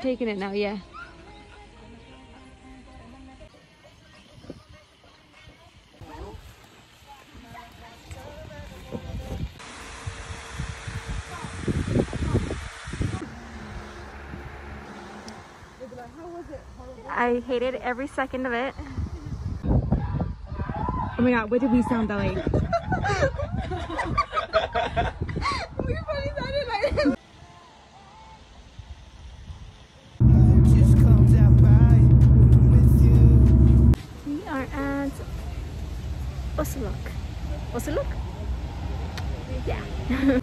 taking it now, yeah. I hated every second of it. Oh my god, what did we sound like? We Osulloc? Yeah.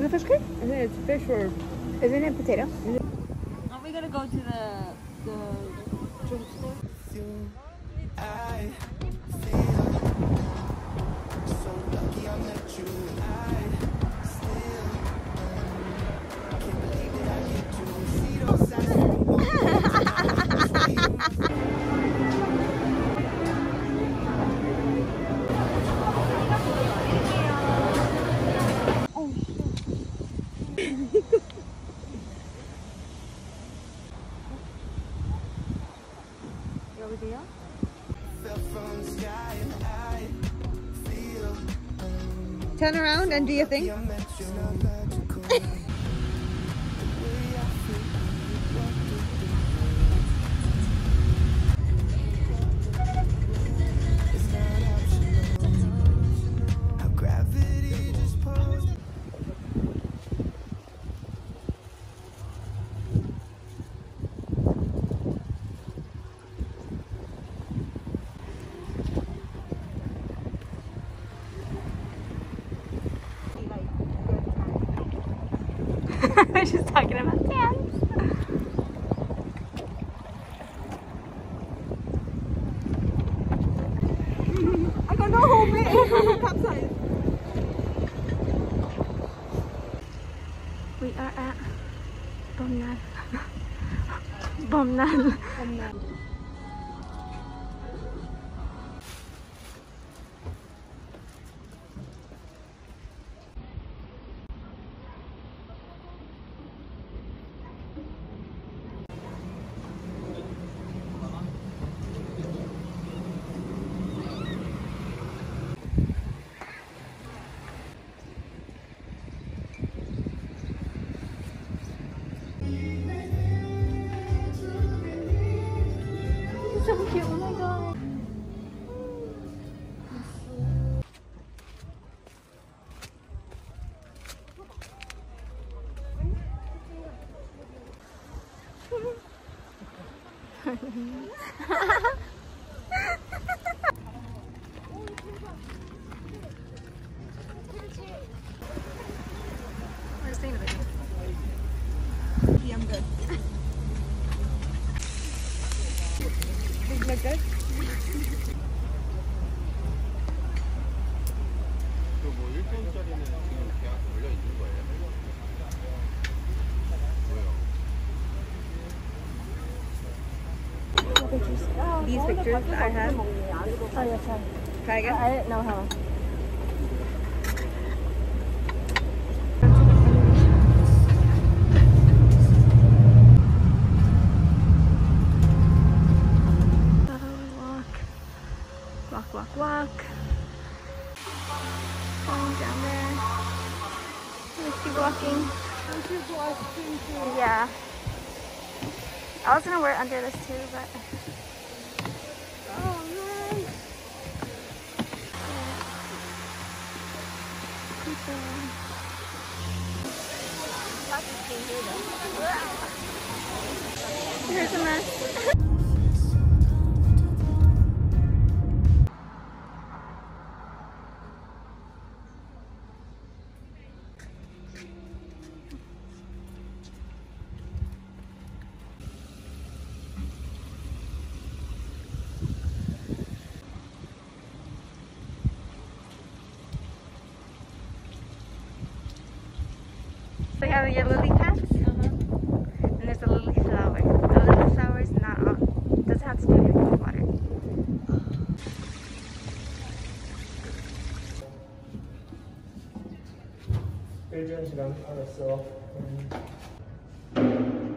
Is it fish cake? Is it fish or... Isn't it potato? Aren't we gonna go to the... the... drink store? I feel so lucky I met you. I Turn around and do your thing. She's talking about dance. I got no home it. Capsize. We are at Bomnal. Bomnal. so Oh my god. We're 뭐요? These pictures I oh, have. Oh, yeah, sorry. Try again. I didn't know how. Walk, walk, walk, walk. Going down there. Let's keep walking. Yeah. I was gonna wear it under this too, but. Oh, nice. Here's a mess. uh, your lily pads, Uh-huh. and there's a lily flower. The lily flower is not on. Doesn't have to do anything with water. 일주일 시간 알았어. 음.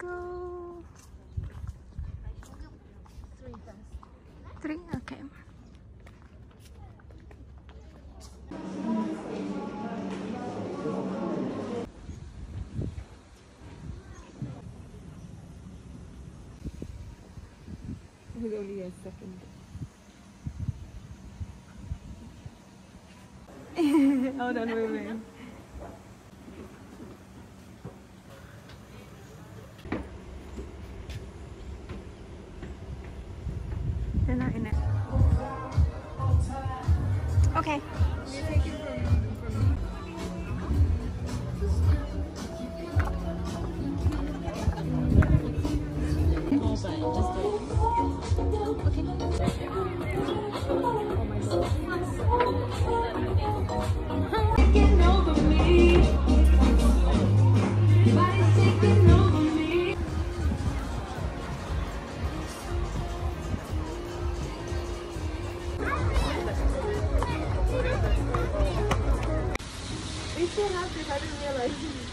Go. Three? Okay. It was only a second. Hold on, wait, wait. They still have this, I didn't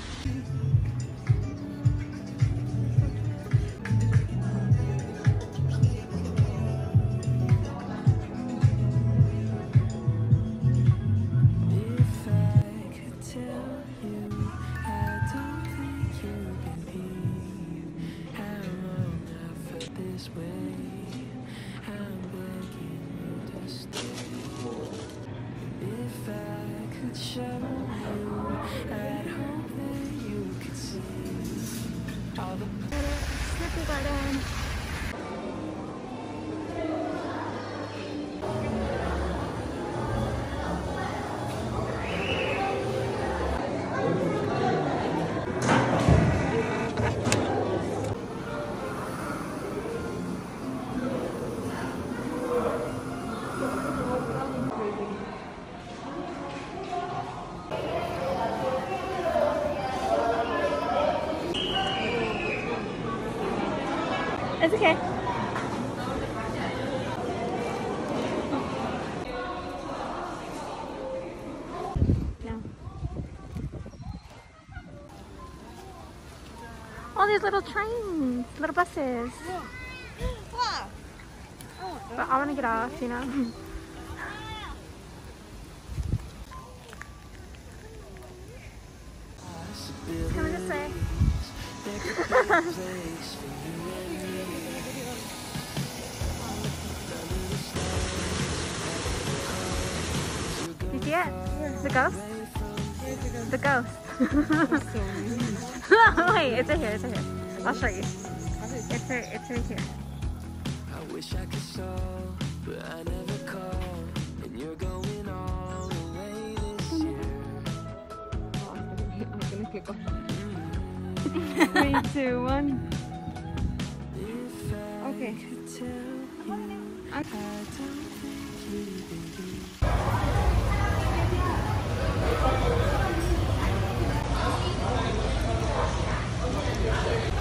Snippy It's okay. No. All these little trains, little buses. But I want to get off, you know. Come this way. The ghost? The ghost. Wait, it's right here, it's right here. I'll show you. It's right, it's right here. I wish I could solve, but I never call. And you're going all the way this year. I'm gonna click on. Three, two, one. If I Okay. could tell you, I アスリートの内容はどうか。